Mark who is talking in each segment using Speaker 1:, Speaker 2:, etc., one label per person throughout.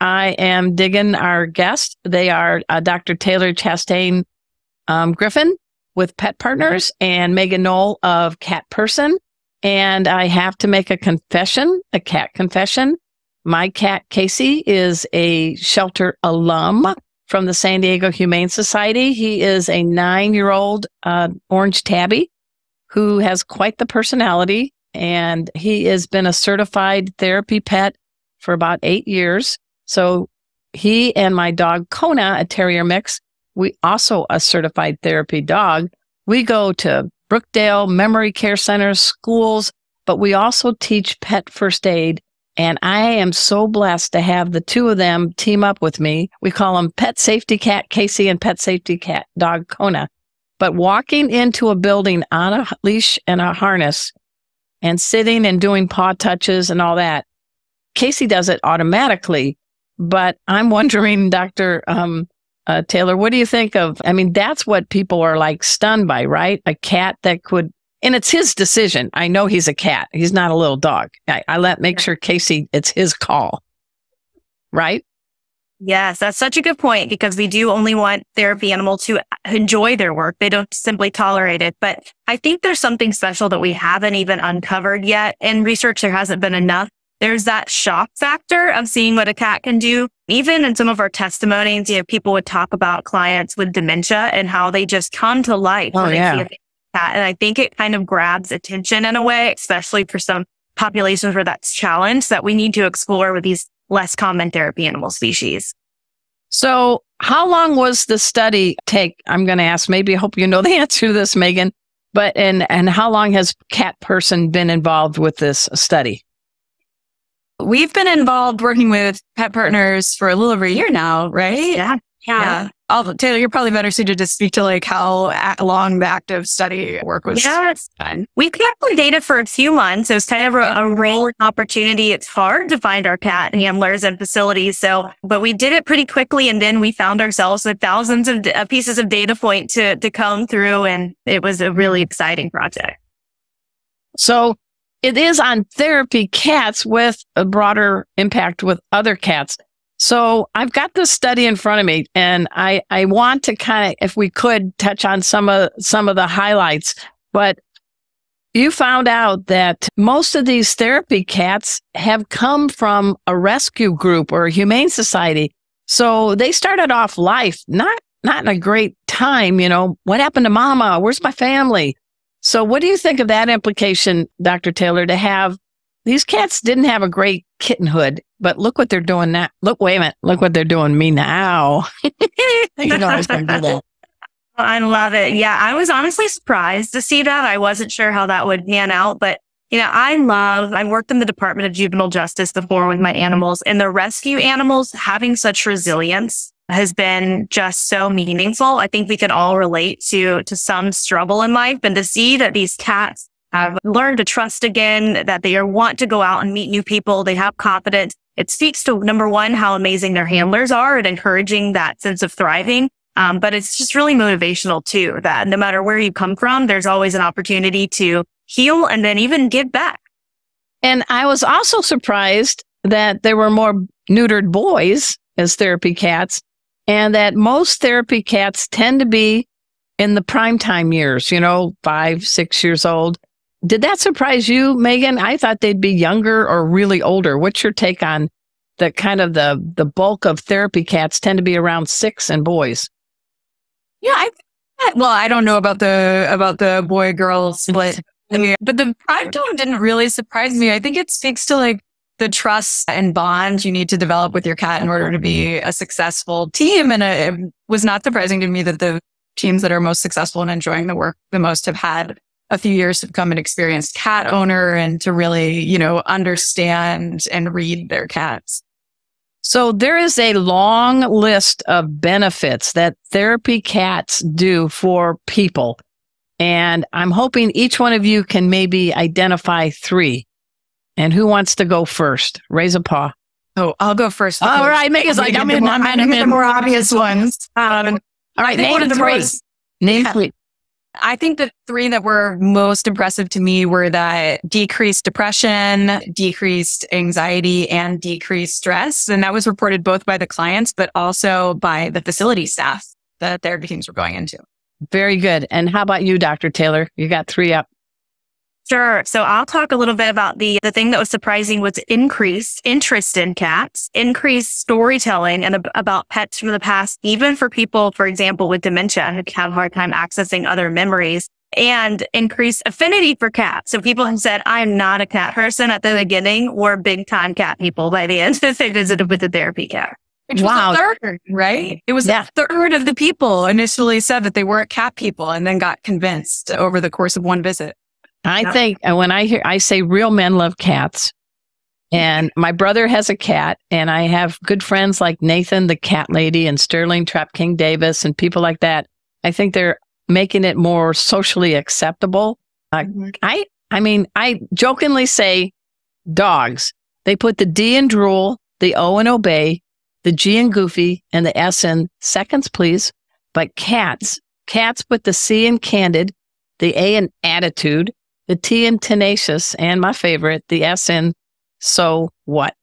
Speaker 1: I am digging our guest. They are uh, Dr. Taylor Chastain um, Griffin with Pet Partners and Meghan Knoff of Cat Person. And I have to make a confession, a cat confession. My cat, Casey, is a shelter alum from the San Diego Humane Society. He is a nine year old uh, orange tabby who has quite the personality. And he has been a certified therapy pet for about eight years. So he and my dog, Kona, a terrier mix, we also a certified therapy dog. We go to Brookdale memory care centers, schools, but we also teach pet first aid. And I am so blessed to have the two of them team up with me. We call them Pet Safety Cat Casey and Pet Safety Cat Dog Kona. But walking into a building on a leash and a harness and sitting and doing paw touches and all that, Casey does it automatically. But I'm wondering, Dr. Um, uh, Taylor, what do you think of? I mean, that's what people are like stunned by, right? A cat that could, and it's his decision. I know he's a cat. He's not a little dog. I, I let make sure Casey, it's his call, right?
Speaker 2: Yes, that's such a good point because we do only want therapy animal to enjoy their work. They don't simply tolerate it. But I think there's something special that we haven't even uncovered yet. In research, there hasn't been enough. There's that shock factor of seeing what a cat can do. Even in some of our testimonies, you know, people would talk about clients with dementia and how they just come to life
Speaker 1: oh, when yeah. they see
Speaker 2: a cat. And I think it kind of grabs attention in a way, especially for some populations where that's challenged that we need to explore with these less common therapy animal species.
Speaker 1: So how long was the study take? I'm going to ask, maybe I hope you know the answer to this, Meghan, but, and, and how long has Cat Person been involved with this study?
Speaker 3: We've been involved working with pet partners for a little over a year now, right?
Speaker 2: Yeah.
Speaker 3: Yeah. yeah. I'll, Taylor, you're probably better suited to speak to like how long the active study work was
Speaker 2: yes. done. We collected data for a few months. It was kind of a, a rolling opportunity. It's hard to find our cat handlers and facilities. So, but we did it pretty quickly. And then we found ourselves with thousands of uh, pieces of data point to, to come through. And it was a really exciting project.
Speaker 1: So it is on therapy cats with a broader impact with other cats. So I've got this study in front of me and I, I want to kind of, if we could touch on some of, some of the highlights, but you found out that most of these therapy cats have come from a rescue group or a humane society. So they started off life not, not in a great time. You know, what happened to mama? Where's my family? So what do you think of that implication, Dr. Taylor, to have these cats didn't have a great kittenhood, but look what they're doing now. Look, wait a minute. Look what they're doing me now. you know I was going to do that.
Speaker 2: I love it. Yeah, I was honestly surprised to see that. I wasn't sure how that would pan out, but you know, I love, I worked in the Department of Juvenile Justice before with my animals and the rescue animals having such resilience has been just so meaningful. I think we can all relate to, to some struggle in life and to see that these cats have learned to trust again, that they want to go out and meet new people. They have confidence. It speaks to number one, how amazing their handlers are and encouraging that sense of thriving. Um, but it's just really motivational too, that no matter where you come from, there's always an opportunity to heal and then even give back.
Speaker 1: And I was also surprised that there were more neutered boys as therapy cats and that most therapy cats tend to be in the prime time years, you know, five, six years old. Did that surprise you, Meghan? I thought they'd be younger or really older. What's your take on the kind of the the bulk of therapy cats tend to be around six and boys?
Speaker 3: Yeah, I well, I don't know about the about the boy girl split, but the prime time didn't really surprise me. I think it speaks to like the trust and bond you need to develop with your cat in order to be a successful team. And uh, it was not surprising to me that the teams that are most successful and enjoying the work the most have had a few years to become an experienced cat owner and to really, you know, understand and read their cats.
Speaker 1: So there is a long list of benefits that therapy cats do for people. And I'm hoping each one of you can maybe identify three. And who wants to go first? Raise a paw.
Speaker 3: Oh, I'll go first.
Speaker 1: All right, Meghan's like, I'm in, I'm in,
Speaker 3: I'm in the more obvious ones. Um,
Speaker 1: all right, name three. Name three.
Speaker 3: I think the three that were most impressive to me were that decreased depression, decreased anxiety, and decreased stress. And that was reported both by the clients, but also by the facility staff that therapy teams were going into.
Speaker 1: Very good. And how about you, Dr. Taylor? You got three up.
Speaker 2: Sure. So I'll talk a little bit about the the thing that was surprising was increased interest in cats, increased storytelling and ab- about pets from the past, even for people, for example, with dementia who have a hard time accessing other memories and increased affinity for cats. So people have said, I'm not a cat person at the beginning were big time cat people by the end that they visited with the therapy cat.
Speaker 3: Which wow. was a third, right? It was yeah. a third of the people initially said that they weren't cat people and then got convinced over the course of one visit.
Speaker 1: I yeah. think when I hear, I say real men love cats. And my brother has a cat, and I have good friends like Nathan, the cat lady, and Sterling Trap King Davis, and people like that. I think they're making it more socially acceptable. Uh, mm-hmm. I, I mean, I jokingly say dogs. They put the D in drool, the O in obey, the G in goofy, and the S in seconds, please. But cats, cats put the C in candid, the A in attitude, the T in tenacious, and my favorite, the S in so what?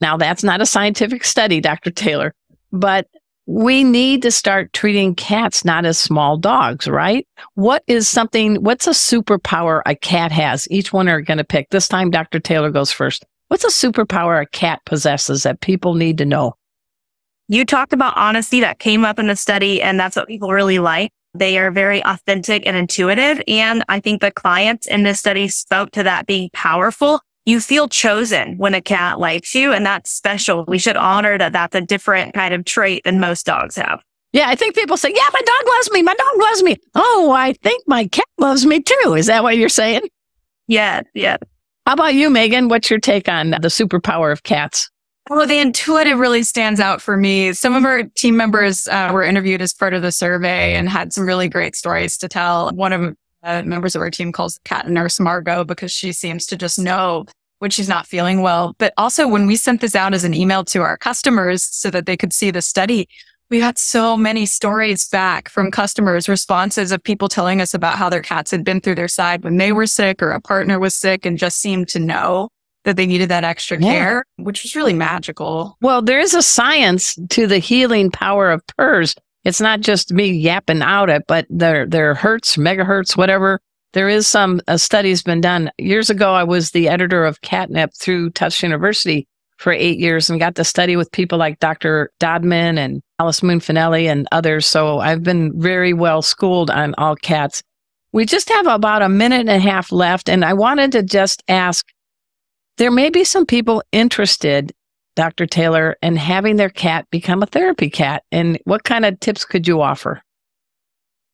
Speaker 1: now, that's not a scientific study, Dr. Taylor, but we need to start treating cats not as small dogs, right? What is something, what's a superpower a cat has? Each one are going to pick. This time, Dr. Taylor goes first. What's a superpower a cat possesses that people need to know?
Speaker 2: You talked about honesty that came up in the study, and that's what people really like. They are very authentic and intuitive. And I think the clients in this study spoke to that being powerful. You feel chosen when a cat likes you, and that's special. We should honor that that's a different kind of trait than most dogs have.
Speaker 1: Yeah, I think people say, yeah, my dog loves me. My dog loves me. Oh, I think my cat loves me too. Is that what you're saying?
Speaker 2: Yeah, yeah.
Speaker 1: How about you, Meghan? What's your take on the superpower of cats?
Speaker 3: Well, the intuitive really stands out for me. Some of our team members uh, were interviewed as part of the survey and had some really great stories to tell. One of uh, members of our team calls cat nurse Margot because she seems to just know when she's not feeling well. But also when we sent this out as an email to our customers so that they could see the study, we got so many stories back from customers, responses of people telling us about how their cats had been through their side when they were sick or a partner was sick and just seemed to know that they needed that extra yeah. care, which was really magical.
Speaker 1: Well, there is a science to the healing power of purrs. It's not just me yapping out it, but there there hertz, megahertz, whatever. There is some a study's been done. Years ago, I was the editor of Catnip through Tufts University for eight years and got to study with people like Dr. Dodman and Alice Moon Fanelli and others. So I've been very well schooled on all cats. We just have about a minute and a half left, and I wanted to just ask there may be some people interested, Dr. Taylor, in having their cat become a therapy cat. And what kind of tips could you offer?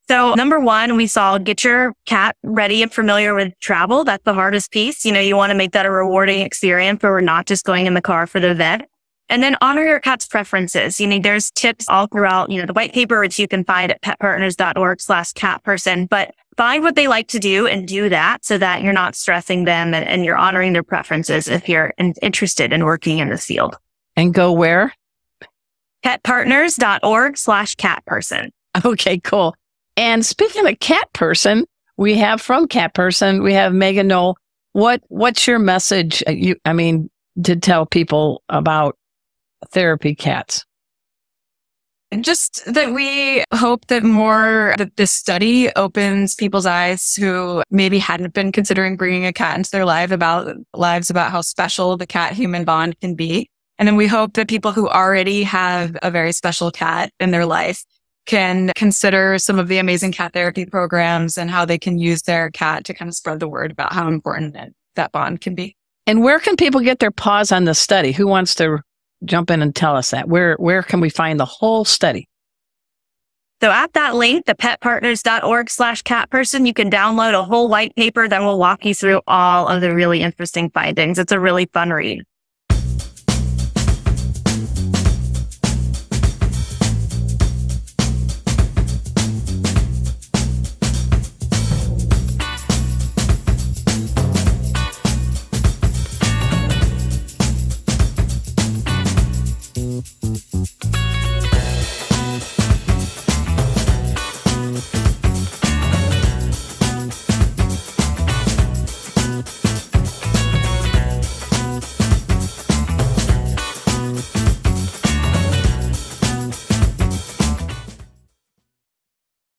Speaker 2: So number one, we saw get your cat ready and familiar with travel. That's the hardest piece. You know, you want to make that a rewarding experience where we're not just going in the car for the vet. And then honor your cat's preferences. You know, there's tips all throughout, you know, the white paper, which you can find at petpartners.org slash cat person, but find what they like to do and do that so that you're not stressing them and, and you're honoring their preferences if you're in, interested in working in this field.
Speaker 1: And go where?
Speaker 2: Petpartners.org slash cat person.
Speaker 1: Okay, cool. And speaking of cat person, we have from cat person, we have Meghan Knoff. What, what's your message? Uh, you, I mean, to tell people about therapy cats?
Speaker 3: And just that we hope that more that this study opens people's eyes who maybe hadn't been considering bringing a cat into their life about lives about how special the cat human bond can be. And then we hope that people who already have a very special cat in their life can consider some of the amazing cat therapy programs and how they can use their cat to kind of spread the word about how important that bond can be.
Speaker 1: And where can people get their paws on the study? Who wants to jump in and tell us that? Where where can we find the whole study?
Speaker 2: So at that link, the petpartners.org slash cat person, you can download a whole white paper that will walk you through all of the really interesting findings. It's a really fun read.